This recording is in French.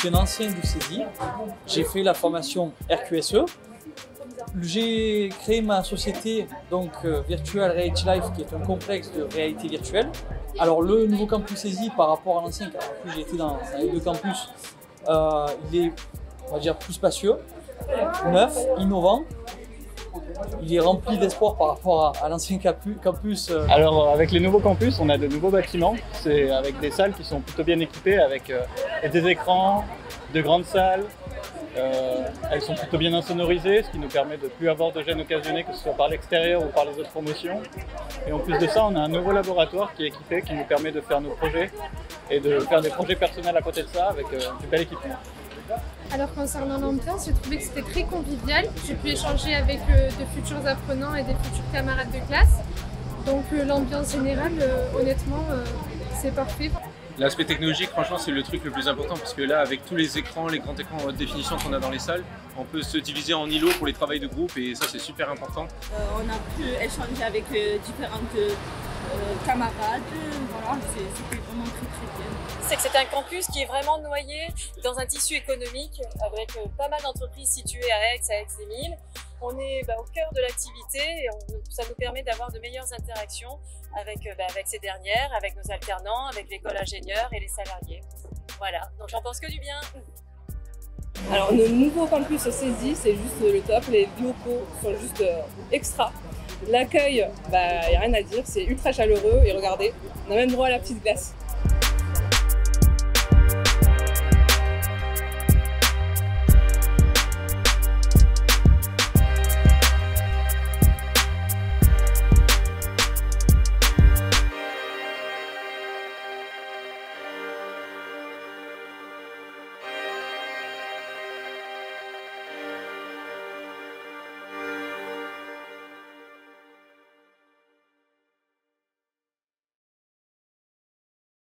suis un ancien du CESI. J'ai fait la formation RQSE. J'ai créé ma société donc euh, Virtual Reality Life qui est un complexe de réalité virtuelle. Alors le nouveau campus CESI par rapport à l'ancien, car j'ai été dans, dans les deux campus, euh, il est on va dire plus spacieux, neuf, innovant. Il est rempli d'espoir par rapport à, l'ancien campus. euh, Alors avec les nouveaux campus, on a de nouveaux bâtiments, c'est avec des salles qui sont plutôt bien équipées, avec euh, des écrans, de grandes salles. Euh, elles sont plutôt bien insonorisées, ce qui nous permet de plus avoir de gêne occasionné, que ce soit par l'extérieur ou par les autres promotions. Et en plus de ça, on a un nouveau laboratoire qui est équipé, qui nous permet de faire nos projets et de faire des projets personnels à côté de ça avec euh, du bel équipement. Alors concernant l'ambiance, j'ai trouvé que c'était très convivial. J'ai pu échanger avec euh, de futurs apprenants et des futurs camarades de classe. Donc euh, l'ambiance générale, euh, honnêtement, euh, c'est parfait. L'aspect technologique, franchement, c'est le truc le plus important parce que là, avec tous les écrans, les grands écrans haute définition qu'on a dans les salles, on peut se diviser en îlots pour les travails de groupe et ça, c'est super important. Euh, on a pu échanger avec euh, différentes camarades. Voilà, c'est- c'était vraiment très très bien. c'est que c'est un campus qui est vraiment noyé dans un tissu économique avec euh, pas mal d'entreprises situées à Aix, à Aix-les-Mines. On est bah, au cœur de l'activité et on- ça nous permet d'avoir de meilleures interactions avec, euh, bah, avec ces dernières, avec nos alternants, avec l'école ingénieur et les salariés. Voilà, donc j'en pense que du bien. Alors, nos nouveaux campus au c'est juste le top. Les locaux sont juste euh, extra. L'accueil, bah, y a rien à dire, c'est ultra chaleureux. Et regardez, on a même droit à la petite glace.